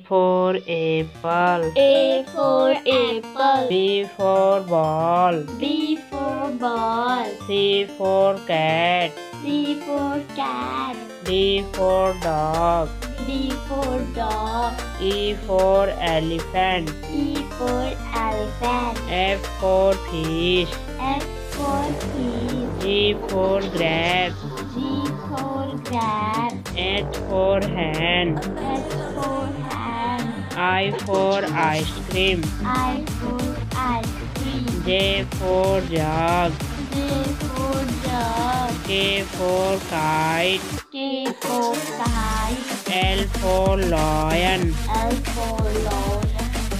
for apple A for apple. B for ball B for ball. C for cat C for cat. D for dog D for dog. E for elephant E for elephant. F for fish F for fish. G for grape G for grab. H for hen H for hand. I for ice cream I for ice cream. J for jug J for dog. K for kite K for kite. L for lion L for lion.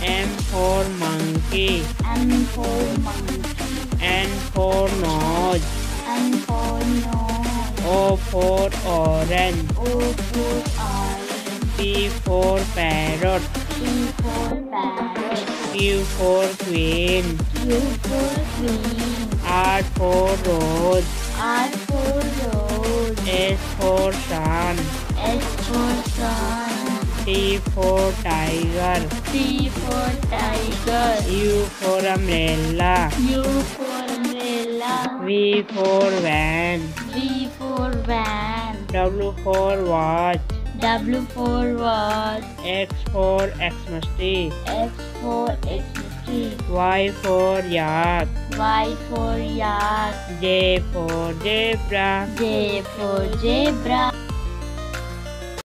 M for monkey M for monkey. N for nose N for nose. O for orange O for orange. P for parrot P for parrot. Q for queen Q for queen. R for rose R for rose. S for sun S for sun. T for tiger T for tiger. U for umbrella U for umbrella. V for van V for van. W for watch W for watch. X for Xmas tree X for Xmas tree. Y for yak Y for yak. J for zebra J for zebra.